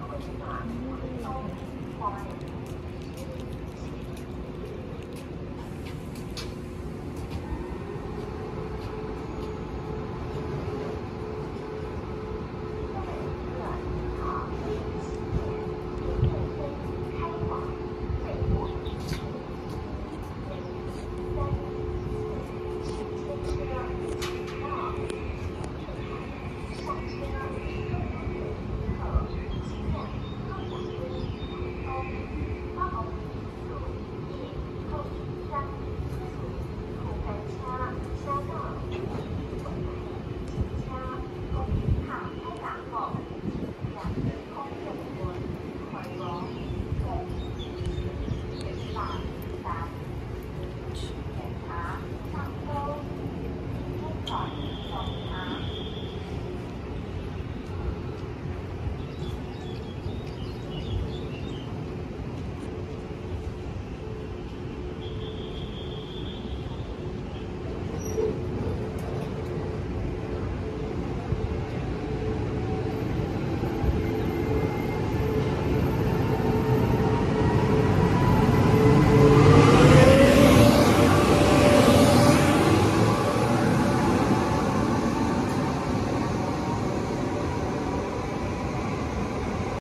ก็คิ